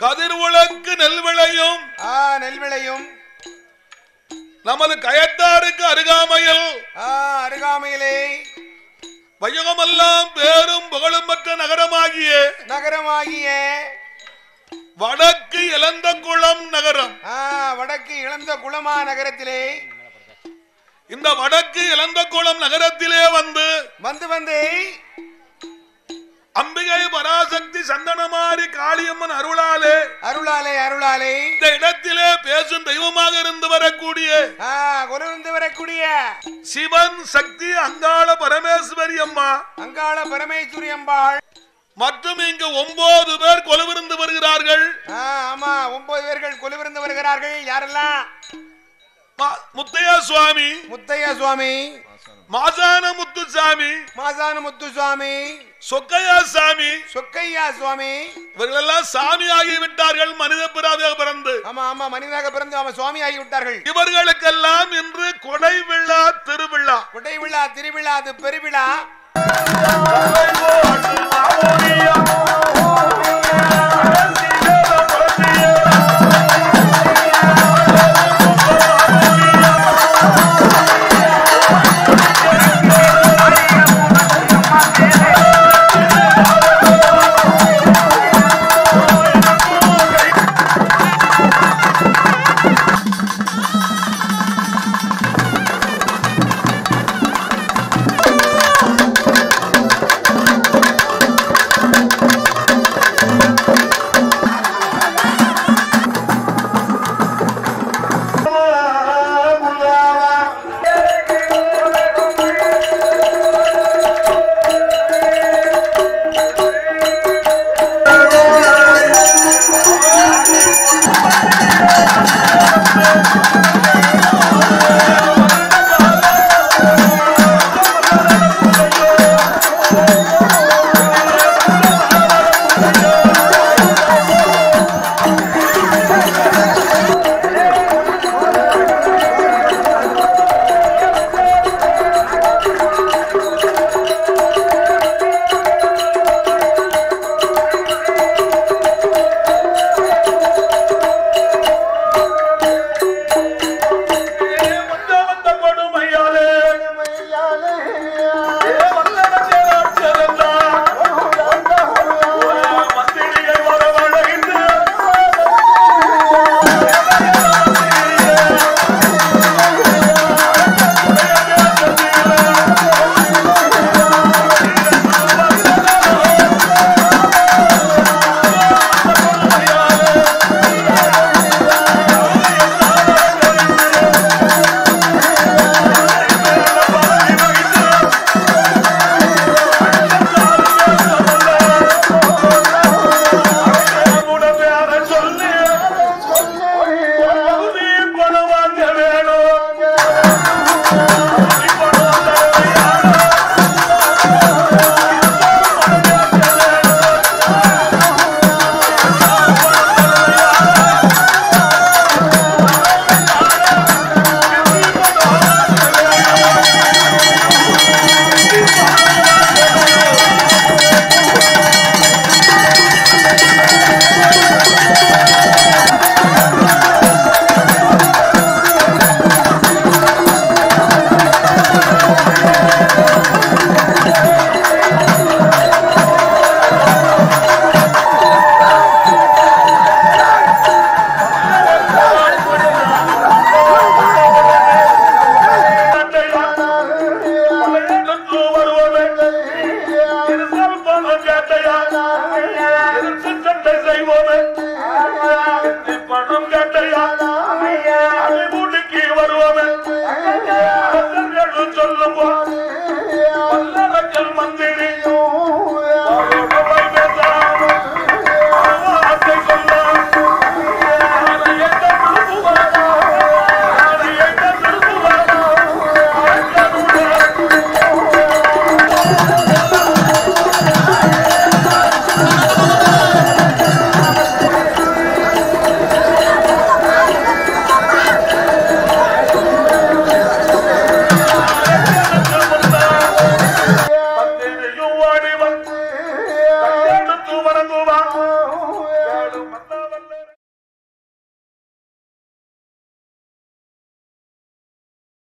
கதிர்வுளக்கு நெல் விளையும் ஆ நெல் விளையும் நமது கயத்தாருக்கு அருகாமையில். அருகாமையிலே. வையகமெல்லாம் பேரும் புகழும் பெற்ற நகரமாகிய நகரமாகிய வடக்கு இளந்தகுளம் நகரம். ஆ வடக்கு இழந்த குளமா நகரத்திலே. இந்த வடக்கு இளந்தகுளம் நகரத்திலே வந்து வந்து வந்து அம்பிகை பராசக்தி சந்தனமாரி காளியம்மன் அருளாலே அருளாலே அருளாலே. இந்த இடத்திலே பேசும் தெய்வமாக இருந்து வரக்கூடிய கொலுந்து வரக்கூடிய. சிவன் சக்தி அங்காள பரமேஸ்வரி அம்மா. அங்காள பரமேஸ்வரி அம்பாள். மற்றும் இங்கு ஒன்பது பேர் கொலுவிருந்து வருகிறார்கள். ஆமா ஒன்பது பேர்கள் கொலுவிருந்து வருகிறார்கள். யாரெல்லாம்? முத்தையா சுவாமி. முத்தையா சுவாமி. மாசான முத்துசாமி மாசான முத்து சுவாமி. சொக்கையா சாமி. சொக்கையா சுவாமி. இவர்கள் எல்லாம் சாமி ஆகிவிட்டார்கள் மனித பிறவியாக பிறந்து. ஆமா ஆமா மனிதனாக பிறந்து அவன் சுவாமி ஆகி விட்டார்கள். இவர்களுக்கெல்லாம் இன்று கொடை விழா திருவிழா. குடை விழா திருவிழா அது பெருவிழா. Aleluya. Aleluya.